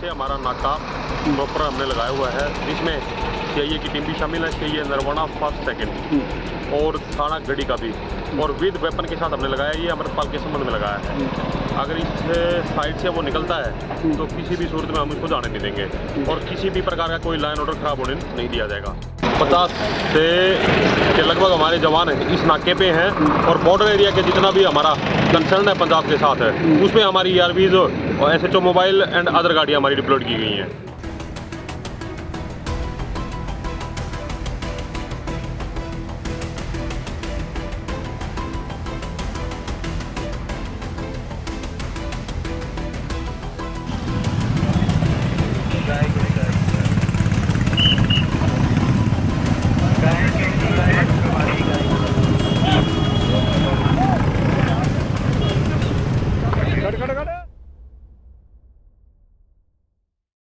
से हमारा नाका प्रॉपर हमने लगाया हुआ है। जिसमें सी की टीम भी शामिल है। सी नरवाना फ़र्स्ट सेकेंड और थाना गढ़ी का भी। और विद वेपन के साथ हमने लगाया, ये अमृतपाल के संबंध में लगाया है। अगर इस साइड से वो निकलता है तो किसी भी सूरत में हम इसको जाने नहीं देंगे। और किसी भी प्रकार का कोई लाइन ऑर्डर खराब होने नहीं दिया जाएगा। पचास से के लगभग हमारे जवान हैं इस नाके पे हैं। और बॉर्डर एरिया के जितना भी हमारा कंसर्न है पंजाब के साथ है उसमें हमारी आर और एस मोबाइल एंड अदर गाड़ियाँ हमारी डिप्लॉयड की गई हैं।